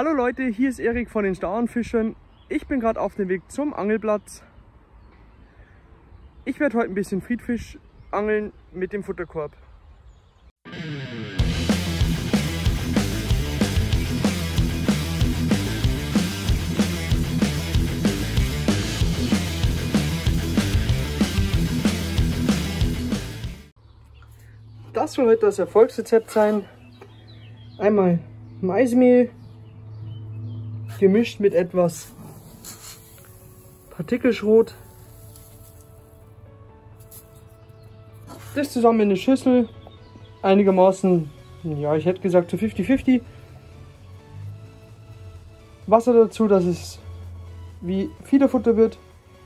Hallo Leute, hier ist Erik von den Stauernfischern. Ich bin gerade auf dem Weg zum Angelplatz. Ich werde heute ein bisschen Friedfisch angeln mit dem Futterkorb. Das soll heute das Erfolgsrezept sein. Einmal Maismehl gemischt mit etwas Partikelschrot. Das zusammen in eine Schüssel. Einigermaßen, ja, ich hätte gesagt zu 50-50. Wasser dazu, dass es wie Fiederfutter wird.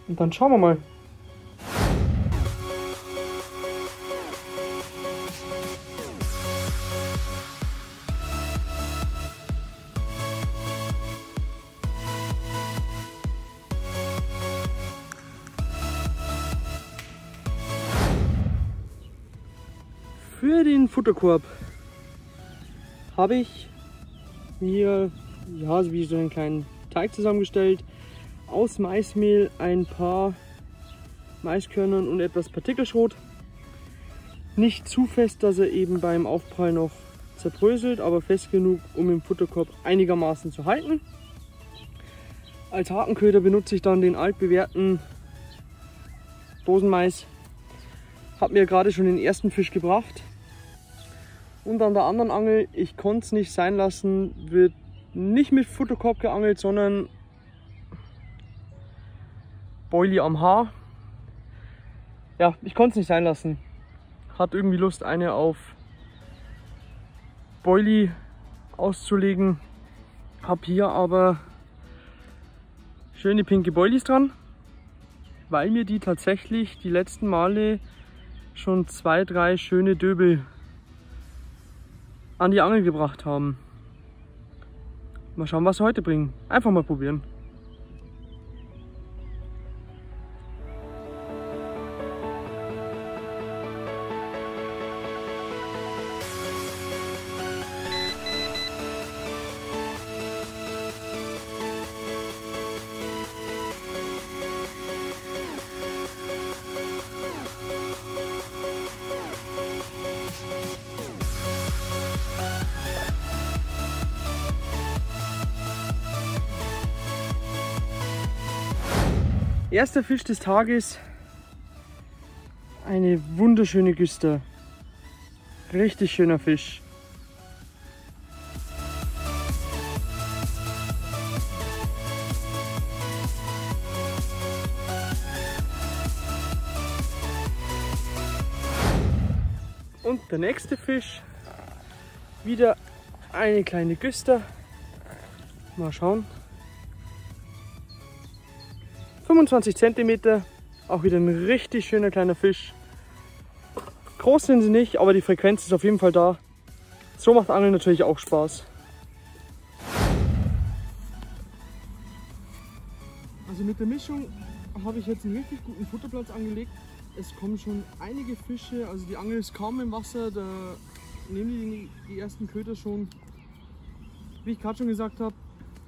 Und dann schauen wir mal. Für den Futterkorb habe ich mir ja, wie so einen kleinen Teig zusammengestellt. Aus Maismehl ein paar Maiskörnern und etwas Partikelschrot. Nicht zu fest, dass er eben beim Aufprall noch zerbröselt, aber fest genug, um im Futterkorb einigermaßen zu halten. Als Hakenköder benutze ich dann den altbewährten Dosenmais. Hab mir gerade schon den ersten Fisch gebracht. Und an der anderen Angel, ich konnte es nicht sein lassen, wird nicht mit Futterkorb geangelt, sondern Boilie am Haar. Ja, ich konnte es nicht sein lassen. Hat irgendwie Lust, eine auf Boilie auszulegen. Hab hier aber schöne pinke Boilies dran, weil mir die tatsächlich die letzten Male schon zwei, drei schöne Döbel an die Angel gebracht haben. Mal schauen, was sie heute bringen. Einfach mal probieren. Erster Fisch des Tages. Eine wunderschöne Güster. Richtig schöner Fisch. Und der nächste Fisch. Wieder eine kleine Güster. Mal schauen. 25 cm, auch wieder ein richtig schöner kleiner Fisch. Groß sind sie nicht, aber die Frequenz ist auf jeden Fall da. So macht Angeln natürlich auch Spaß. Also mit der Mischung habe ich jetzt einen richtig guten Futterplatz angelegt. Es kommen schon einige Fische, also die Angel ist kaum im Wasser, da nehmen die, die ersten Köder schon. Wie ich gerade schon gesagt habe,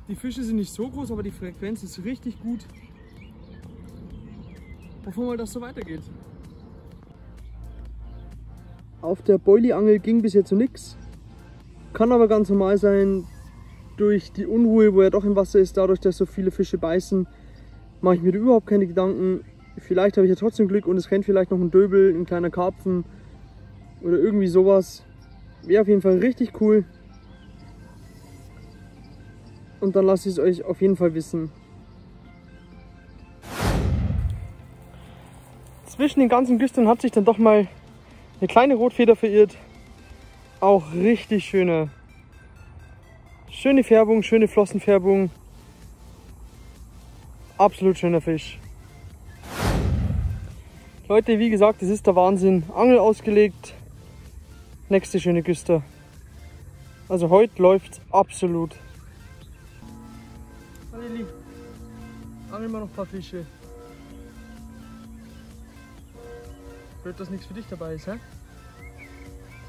die Fische sind nicht so groß, aber die Frequenz ist richtig gut. Hoffen wir dass es so weitergeht. Auf der Boilie-Angel ging bis jetzt so nichts. Kann aber ganz normal sein, durch die Unruhe, wo er doch im Wasser ist, dadurch, dass so viele Fische beißen, mache ich mir überhaupt keine Gedanken. Vielleicht habe ich ja trotzdem Glück und es rennt vielleicht noch ein Döbel, ein kleiner Karpfen oder irgendwie sowas. Wäre auf jeden Fall richtig cool. Und dann lasse ich es euch auf jeden Fall wissen. Zwischen den ganzen Güstern hat sich dann doch mal eine kleine Rotfeder verirrt. Auch richtig schöne, schöne Färbung, schöne Flossenfärbung. Absolut schöner Fisch. Leute, wie gesagt, es ist der Wahnsinn. Angel ausgelegt. Nächste schöne Güster. Also heute läuft absolut. Lili, angeln wir noch ein paar Fische. Blöd, dass nichts für dich dabei ist, hä?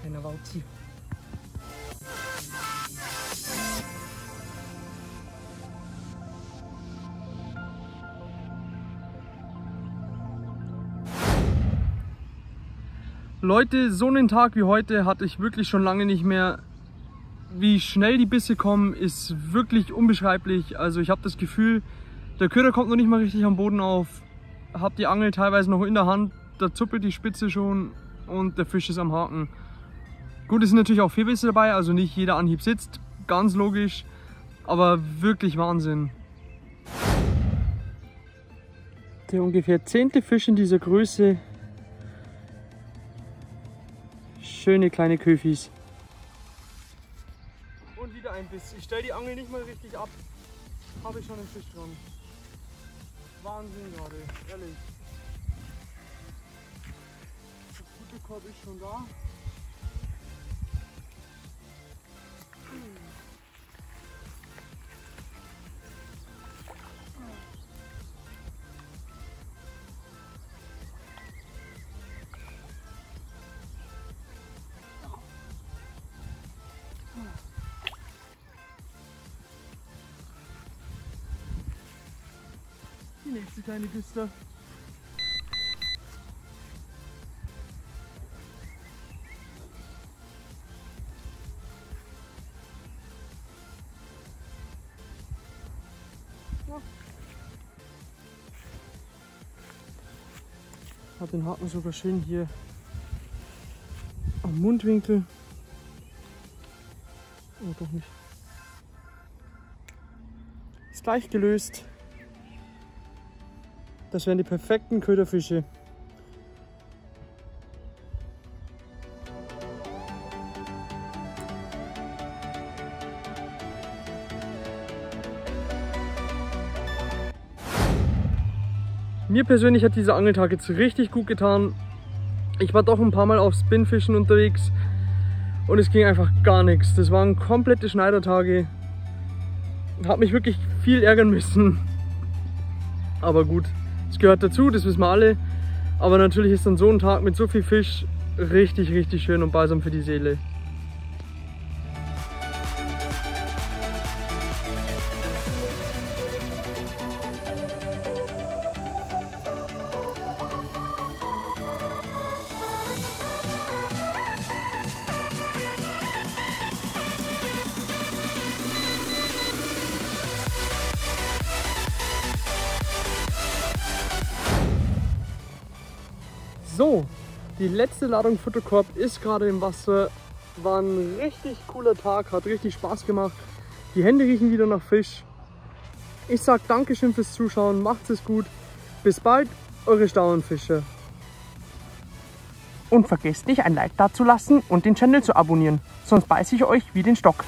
Keiner Wauzi. Leute, so einen Tag wie heute hatte ich wirklich schon lange nicht mehr. Wie schnell die Bisse kommen, ist wirklich unbeschreiblich. Also ich habe das Gefühl, der Köder kommt noch nicht mal richtig am Boden auf. Hab die Angel teilweise noch in der Hand, da zuppelt die Spitze schon und der Fisch ist am Haken. Gut, es sind natürlich auch Bisse dabei, also nicht jeder Anhieb sitzt, ganz logisch, aber wirklich Wahnsinn. Der ungefähr zehnte Fisch in dieser Größe. Schöne kleine Köfis. Und wieder ein Biss. Ich stelle die Angel nicht mal richtig ab. Habe ich schon einen Fisch dran. Wahnsinn gerade, ehrlich. Futterkorb ist schon da. Die nächste kleine Küste. Hat den Haken sogar schön hier am Mundwinkel. Oh, doch nicht. Ist gleich gelöst. Das wären die perfekten Köderfische. Mir persönlich hat dieser Angeltag jetzt richtig gut getan. Ich war doch ein paar Mal auf Spinfischen unterwegs und es ging einfach gar nichts. Das waren komplette Schneidertage. Hat mich wirklich viel ärgern müssen. Aber gut, es gehört dazu, das wissen wir alle. Aber natürlich ist dann so ein Tag mit so viel Fisch richtig, richtig schön und balsam für die Seele. So, die letzte Ladung Futterkorb ist gerade im Wasser. War ein richtig cooler Tag, hat richtig Spaß gemacht. Die Hände riechen wieder nach Fisch. Ich sag Dankeschön fürs Zuschauen, macht es gut. Bis bald, eure Stauenfischer. Und vergesst nicht ein Like dazulassen und den Channel zu abonnieren, sonst beiße ich euch wie den Stock.